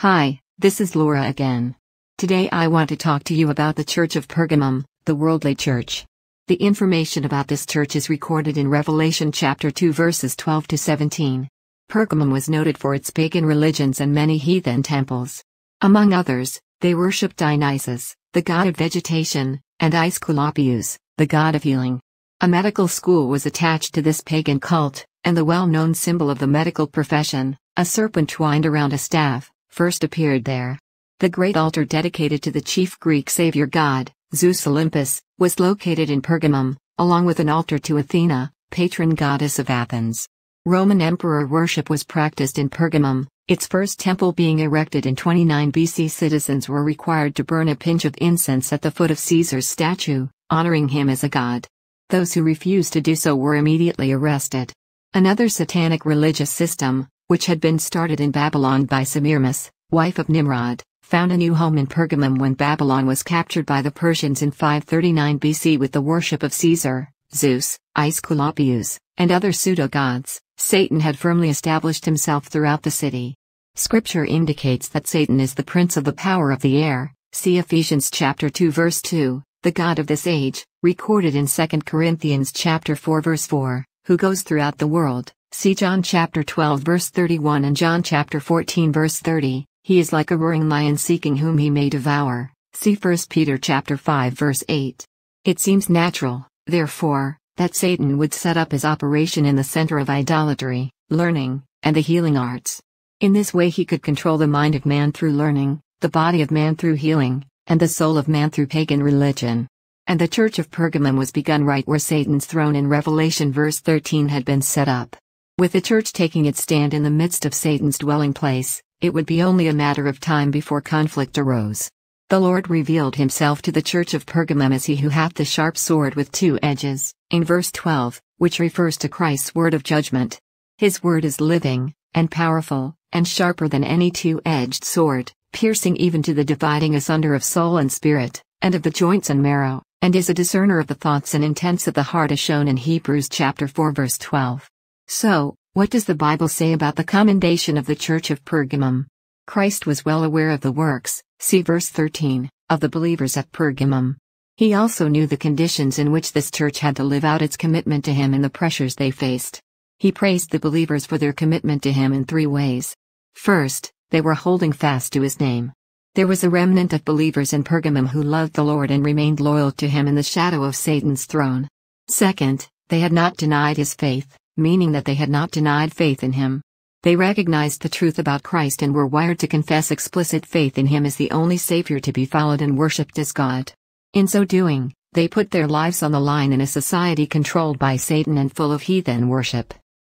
Hi, this is Laura again. Today I want to talk to you about the Church of Pergamum, the worldly church. The information about this church is recorded in Revelation chapter 2 verses 12 to 17. Pergamum was noted for its pagan religions and many heathen temples. Among others, they worshipped Dionysus, the god of vegetation, and Aesculapius, the god of healing. A medical school was attached to this pagan cult, and the well-known symbol of the medical profession, a serpent twined around a staff, first appeared there. The great altar dedicated to the chief Greek savior god, Zeus Olympus, was located in Pergamum, along with an altar to Athena, patron goddess of Athens. Roman emperor worship was practiced in Pergamum, its first temple being erected in 29 BC. Citizens were required to burn a pinch of incense at the foot of Caesar's statue, honoring him as a god. Those who refused to do so were immediately arrested. Another satanic religious system, which had been started in Babylon by Semiramis, wife of Nimrod, found a new home in Pergamum when Babylon was captured by the Persians in 539 BC with the worship of Caesar, Zeus, Aesculapius, and other pseudo-gods. Satan had firmly established himself throughout the city. Scripture indicates that Satan is the prince of the power of the air, see Ephesians chapter 2 verse 2, the god of this age, recorded in 2 Corinthians chapter 4 verse 4, who goes throughout the world, See John chapter 12 verse 31 and John chapter 14 verse 30. He is like a roaring lion seeking whom he may devour. See 1 Peter chapter 5 verse 8. It seems natural, therefore, that Satan would set up his operation in the center of idolatry, learning, and the healing arts. In this way he could control the mind of man through learning, the body of man through healing, and the soul of man through pagan religion. And the church of Pergamum was begun right where Satan's throne in Revelation verse 13 had been set up. With the church taking its stand in the midst of Satan's dwelling place, it would be only a matter of time before conflict arose. The Lord revealed himself to the church of Pergamum as he who hath the sharp sword with two edges, in verse 12, which refers to Christ's word of judgment. His word is living, and powerful, and sharper than any two-edged sword, piercing even to the dividing asunder of soul and spirit, and of the joints and marrow, and is a discerner of the thoughts and intents of the heart as shown in Hebrews chapter 4 verse 12. So, what does the Bible say about the commendation of the Church of Pergamum? Christ was well aware of the works, see verse 13, of the believers at Pergamum. He also knew the conditions in which this church had to live out its commitment to him and the pressures they faced. He praised the believers for their commitment to him in three ways. First, they were holding fast to his name. There was a remnant of believers in Pergamum who loved the Lord and remained loyal to him in the shadow of Satan's throne. Second, they had not denied his faith meaning that they had not denied faith in him. They recognized the truth about Christ and were wired to confess explicit faith in him as the only Savior to be followed and worshipped as God. In so doing, they put their lives on the line in a society controlled by Satan and full of heathen worship.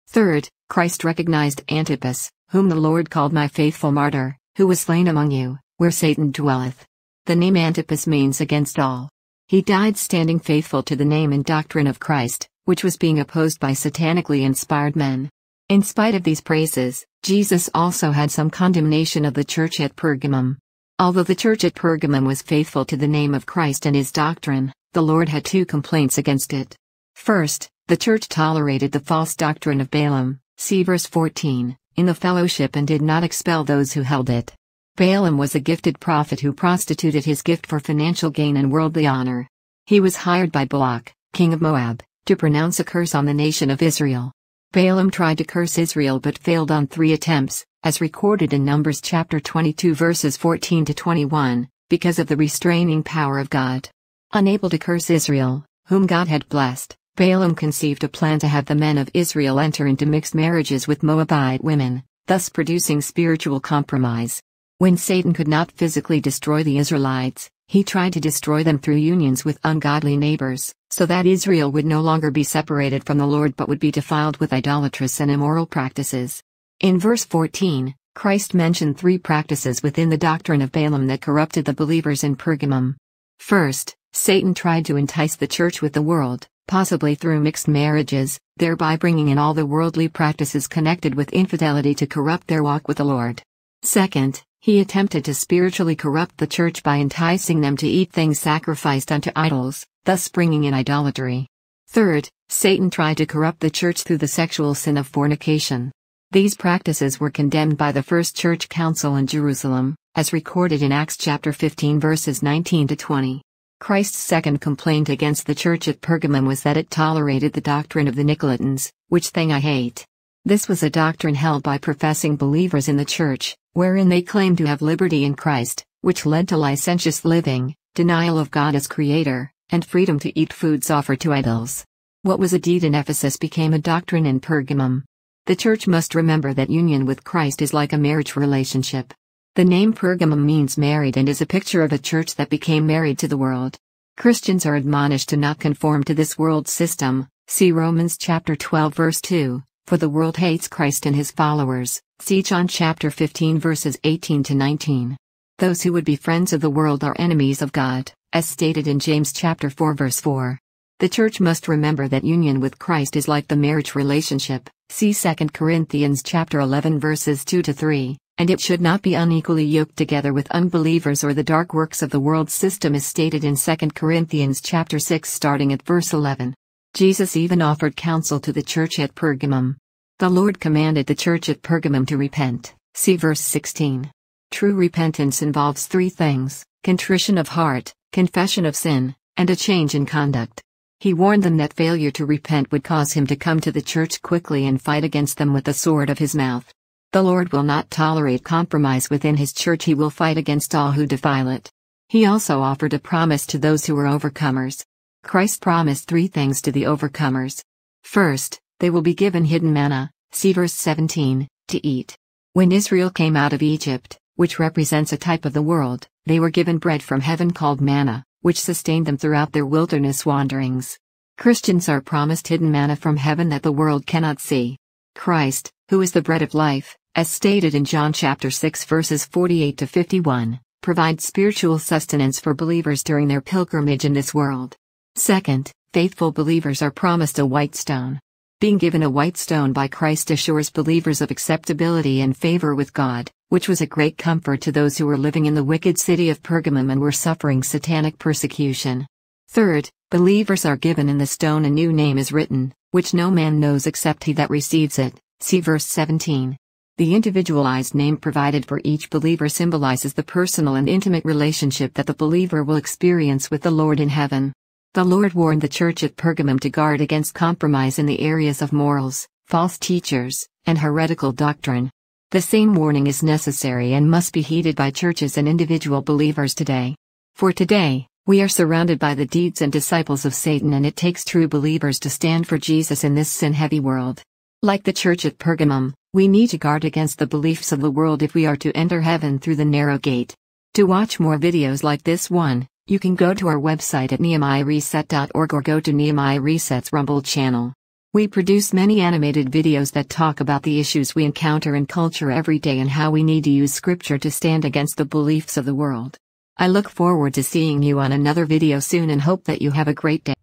Third, Christ recognized Antipas, whom the Lord called my faithful martyr, who was slain among you, where Satan dwelleth. The name Antipas means against all. He died standing faithful to the name and doctrine of Christ, which was being opposed by satanically inspired men. In spite of these praises, Jesus also had some condemnation of the church at Pergamum. Although the church at Pergamum was faithful to the name of Christ and his doctrine, the Lord had two complaints against it. First, the church tolerated the false doctrine of Balaam, see verse 14, in the fellowship and did not expel those who held it. Balaam was a gifted prophet who prostituted his gift for financial gain and worldly honor. He was hired by Balak, king of Moab, to pronounce a curse on the nation of Israel. Balaam tried to curse Israel but failed on three attempts, as recorded in Numbers chapter 22 verses 14 to 21, because of the restraining power of God. Unable to curse Israel, whom God had blessed, Balaam conceived a plan to have the men of Israel enter into mixed marriages with Moabite women, thus producing spiritual compromise. When Satan could not physically destroy the Israelites, he tried to destroy them through unions with ungodly neighbors, so that Israel would no longer be separated from the Lord but would be defiled with idolatrous and immoral practices. In verse 14, Christ mentioned three practices within the doctrine of Balaam that corrupted the believers in Pergamum. First, Satan tried to entice the church with the world, possibly through mixed marriages, thereby bringing in all the worldly practices connected with infidelity to corrupt their walk with the Lord. Second, he attempted to spiritually corrupt the church by enticing them to eat things sacrificed unto idols, thus bringing in idolatry. Third, Satan tried to corrupt the church through the sexual sin of fornication. These practices were condemned by the First Church Council in Jerusalem, as recorded in Acts chapter 15 verses 19 to 20. Christ's second complaint against the church at Pergamum was that it tolerated the doctrine of the Nicolaitans, which thing I hate. This was a doctrine held by professing believers in the church, wherein they claimed to have liberty in Christ, which led to licentious living, denial of God as creator, and freedom to eat foods offered to idols. What was a deed in Ephesus became a doctrine in Pergamum. The church must remember that union with Christ is like a marriage relationship. The name Pergamum means married and is a picture of a church that became married to the world. Christians are admonished to not conform to this world system. See Romans chapter 12 verse 2. For the world hates Christ and his followers. See John chapter 15 verses 18 to 19. Those who would be friends of the world are enemies of God, as stated in James chapter 4 verse 4. The church must remember that union with Christ is like the marriage relationship. See 2 Corinthians chapter 11 verses 2 to 3, and it should not be unequally yoked together with unbelievers or the dark works of the world system as stated in 2 Corinthians chapter 6 starting at verse 11. Jesus even offered counsel to the church at Pergamum. The Lord commanded the church at Pergamum to repent. See verse 16. True repentance involves three things contrition of heart, confession of sin, and a change in conduct. He warned them that failure to repent would cause him to come to the church quickly and fight against them with the sword of his mouth. The Lord will not tolerate compromise within his church, he will fight against all who defile it. He also offered a promise to those who were overcomers. Christ promised three things to the overcomers. First, they will be given hidden manna, see verse 17, to eat. When Israel came out of Egypt, which represents a type of the world, they were given bread from heaven called manna, which sustained them throughout their wilderness wanderings. Christians are promised hidden manna from heaven that the world cannot see. Christ, who is the bread of life, as stated in John chapter 6 verses 48 to 51, provides spiritual sustenance for believers during their pilgrimage in this world. Second, faithful believers are promised a white stone. Being given a white stone by Christ assures believers of acceptability and favor with God, which was a great comfort to those who were living in the wicked city of Pergamum and were suffering satanic persecution. Third, believers are given in the stone a new name is written, which no man knows except he that receives it. See verse 17. The individualized name provided for each believer symbolizes the personal and intimate relationship that the believer will experience with the Lord in heaven. The Lord warned the church at Pergamum to guard against compromise in the areas of morals, false teachers, and heretical doctrine. The same warning is necessary and must be heeded by churches and individual believers today. For today, we are surrounded by the deeds and disciples of Satan, and it takes true believers to stand for Jesus in this sin heavy world. Like the church at Pergamum, we need to guard against the beliefs of the world if we are to enter heaven through the narrow gate. To watch more videos like this one, you can go to our website at nehemiahreset.org or go to Nehemiah Reset's Rumble channel. We produce many animated videos that talk about the issues we encounter in culture every day and how we need to use scripture to stand against the beliefs of the world. I look forward to seeing you on another video soon and hope that you have a great day.